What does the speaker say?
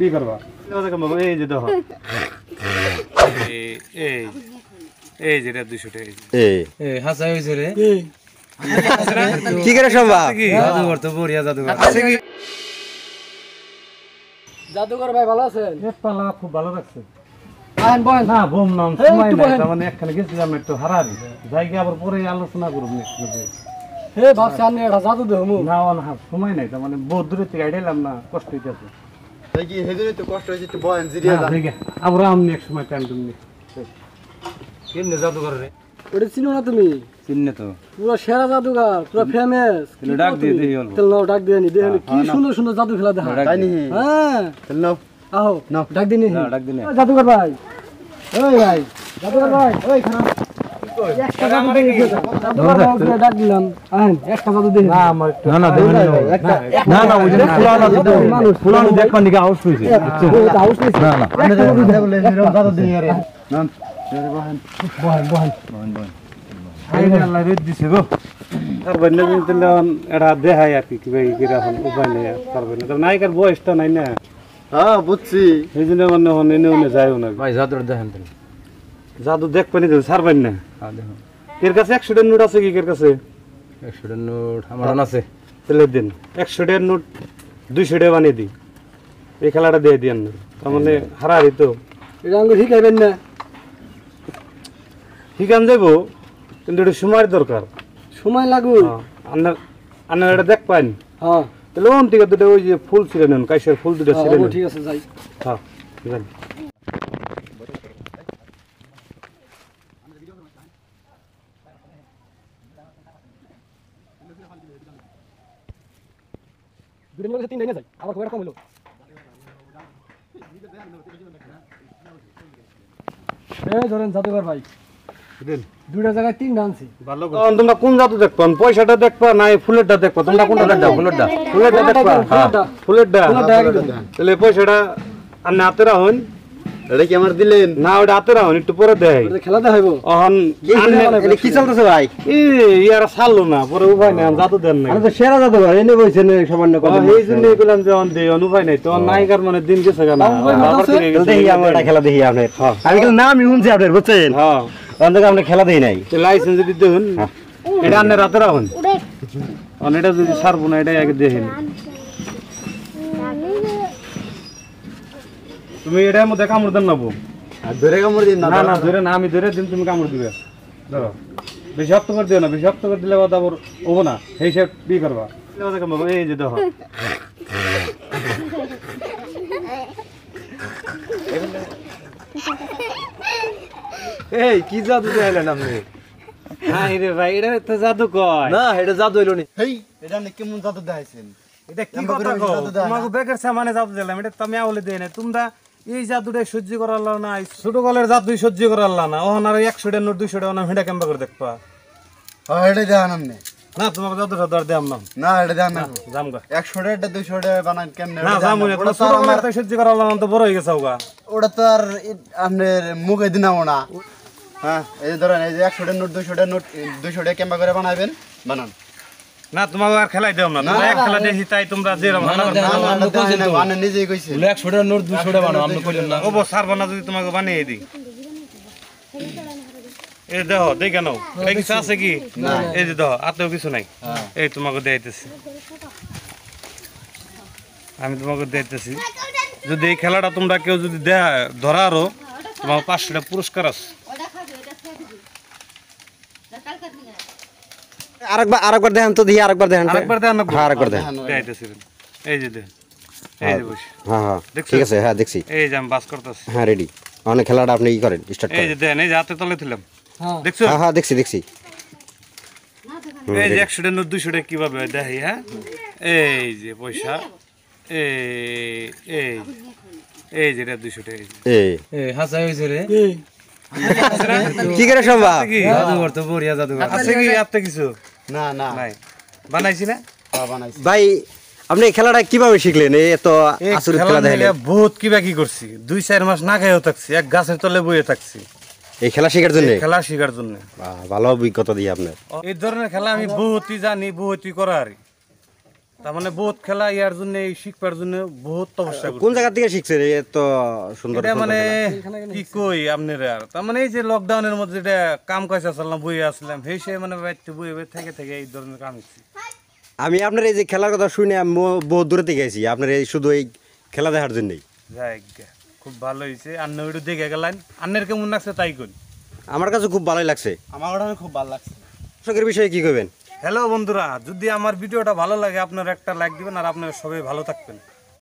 বিয়ে করবা? এই যে দেখো। এই এই এই যেটা দুশো টাকা এই এই। হাসা হইছে রে। কি করে সম্ভব? জাদুঘর তো বড়িয়া জাদুঘর। আছে কি? জাদুঘর ভাই ভালো আছেন? পালা খুব ভালো লাগছে। আহেন বহেন। না বোম নাম সময় নাই তার মানে একখানে গেছিলাম একটু আবার পরে আলোচনা হে ভাবছি জাদু দেবো। না না সময় নাই তার মানে বহুত দূরে থেকে আইডাইলাম না কষ্ট হইতেছে। কি হেজুরি তো কষ্ট হয়েছে একটু বয়েন আবার আমি এক সময় টাইম তুমি কেমনে জাদুঘর রে? ওটা চিনো না তুমি? চিন্নে তো। পুরো সেরা জাদুঘর পুরো ফেমাস তাহলে ডাক দিয়ে দিই অল্প। তাহলে নাও ডাক দিয়ে নি দেখে কি সুন্দর সুন্দর জাদু খেলা দেখা। ডাক দে। হ্যাঁ। নাও। আহো ডাক দিনি না, ডাক দিনে জাদুঘর ভাই। ওই ভাই জাদুঘর ভাই। ওই খানা। দেখায় আর কি কিবা কীরকম উপায় নেই আর পারবে না তবে নায়িকার বয়সটা নাই না হ্যাঁ বুঝছি এই জন্য মানে হন এনে ওনে যায়ও না ভাই জাদুর দেখেন তুমি জাদু দেখবেন ছাড়বেন না। হ্যাঁ দেখো এর কাছে একশো টাকার নোট আছে কি এর কাছে? একশো নোট আমার আছে। তাহলে দিন। একশো টাকার নোট দুইশো টাকা বানিয়ে দিই। এই খেলাটা দিয়ে দিয়েন না। তার মানে হারারি তো। এটা আঙ্গুর শিখাইবেন না। ঠিক আছে যাব কিন্তু একটু সময়ের দরকার। সময় লাগুন হ্যাঁ, আপনার আপনার এটা দেখ পাইন। হ্যাঁ। তাহলে ওন থেকে দুটো ওই যে ফুল ছিঁড়ে নেন কাইসের ফুল দুটো হ্যাঁ, ঠিক আছে যাই। হ্যাঁ ঠিক দুদিন মধ্যে তিন যাই আমার খুব একটা কম হলো এই ধরেন তোমরা কোন জাদু দেখবা পয়সাটা দেখবা দেখবা তোমরা কোনটা দেখবা দেখবা ফুলেরটা। ফুলেরটা তাহলে এটা কি আমার দিলেন? না ওটা হাতে রাখুন একটু পরে দেয়। খেলা দেখাইবো অহন কি চলতেছে ভাই? ইয়ারা ছাড়লো না পরে উপায় নাই জাদু দেন নাই। তো সেরা যাদু ভাই এনে বইছেন সামান্য ও, এই জন্য বললাম যে অন দেই অন উপায় নাই তো নায়িকার মানে দিন গেছে আবার দেখি এটা খেলা দেখি আপনার। হ্যাঁ। আমি কিন্তু নামই শুনছি আপনার বুঝছেন? হ্যাঁ অন্তত আমরা খেলা দেখি নাই। লাইসেন্স যদি দেখুন এটা আনে রাতে রাখুন। অন এটা যদি সারবো না এটাই আগে দেখেন। তুমি এটার মধ্যে কামড় দেন নেব আর ধরে কামড় দিন না না ধরে না আমি ধরে দিন তুমি কামড় দিবে। ধরো বেশি শক্ত করে দিও না করে দিলে হব না। সব বি করবা? এই যে দেখো। এই কি জাদু দেখাইলেন আপনি? হ্যাঁ রে ভাই এটা তো জাদু কয়। না এটা জাদু হইল নি। হেই এটা নে কেমন জাদু দেখাইছেন? এটা কি কথা কও। তোমাকে বেকের সামানে জাদু দিলাম এটা তুমি আউলে দেয় না তোমরা এই জাদুটা সহ্য করার না ছোট কলের জাদুই সহ্য করার না। ওহন আর একশো টাকা নোট দুইশো টাকা হেঁটে কেমবা করে দেখবা। এটা দেখান আপনি না তোমাকে জাদু সাদু আর দেম না। না এটা দেখান না। জাম গা। একশো টাকা দুইশো টাকা বানান কেমনে না জামু না। তোমার সহ্য করার না তো বড় হয়ে গেছে গা ওটা তো আর আপনার মুখে দিনাও না। হ্যাঁ এই ধরেন এই যে একশো টাকা নোট দুইশো টাকা নোট দুইশো টাকা কেমবা করে বানাবেন বানান। না তোমাকে আর খেলাই দেব না। তোমরা এক খেলা দেখি তাই তোমরা যেরকম নিজেই কইছে। বলে নোট দুশো টাকা বানাও আপনি না। ও সার বানা যদি তোমাকে বানিয়ে দিই। এই দেখো দেখে এই কিছু আছে কি? এই যে দেখো আতেও কিছু নাই। এই তোমাকে দেখাইতেছি আমি তোমাকে দেখতেছি যদি এই খেলাটা তোমরা কেউ যদি দেয়া ধরা আরও তোমাকে পাঁচশো পুরস্কার আছে। আরেকবার আরেকবার দেখেন তো আরেকবার দেখেন আরেকবার দেন না। হ্যাঁ আরেকবার দেখেন। এই যে দেখ এই যে বসে। হ্যাঁ হ্যাঁ। ঠিক আছে হ্যাঁ দেখছি। এই যে আমি বাস করতেছি। হ্যাঁ রেডি অনেক খেলাটা আপনি ই করেন স্টার্ট এই যে দেন এই যে হাতে তলে ছিলাম হ্যাঁ। দেখছ? হ্যাঁ হ্যাঁ দেখছি দেখছি। এই যে একশো টাকা দুশো টাকা কীভাবে দেখি হ্যাঁ? এই যে পয়সা। এই এই এই যে দুশো টাকা এই যে। এই হাসা হইছে রে। কি করে সম্ভব? কি? জাদুঘর তো বড়িয়া জাদুঘর। আছে কি আপনি কিছু? না না। নাই। বানাইছি না? বানাইছি। ভাই আপনি এই খেলাটা কীভাবে শিখলেন? এই এত আসলে খেলা খেলা দেখলেন বহুত কিবা কি করছি। দুই চার মাস না খাইও থাকছি এক গাছের তলে বইয়ে থাকছি। এই খেলা শেখার জন্য? খেলা শেখার জন্য। ভালো অভিজ্ঞতা দিয়ে আপনার। এই ধরনের খেলা আমি বহুতই জানি বহুতই করা আর তার মানে বহুত খেলা ইয়ার জন্য এই শিখবার জন্য বহুত তপস্যা কোন জায়গা থেকে শিখছেন এই এত সুন্দর এটা মানে? কি কই আপনার আর? তার মানে এই যে লকডাউনের মধ্যে যেটা কাম কাজ আসলাম বইয়ে আসলাম সেই সে মানে বইয়ে বইয়ে থেকে থেকে এই ধরনের কাম করছি। আমি আপনার এই যে খেলার কথা শুনে আমি বহুত দূরে থেকে গেছি আপনার এই শুধু এই খেলা দেখার জন্যই। যাই খুব ভালো হয়েছে আন্ন ওইটু দেখে গেলেন। আন্নের কেমন লাগছে তাই কই আমার কাছে খুব ভালোই লাগছে। আমার ওটা খুব ভালো লাগছে। দর্শকের বিষয়ে কি করবেন হ্যালো বন্ধুরা, যদি আমার ভিডিওটা ভালো লাগে আপনারা একটা লাইক দিবেন আর আপনারা সবাই ভালো থাকবেন।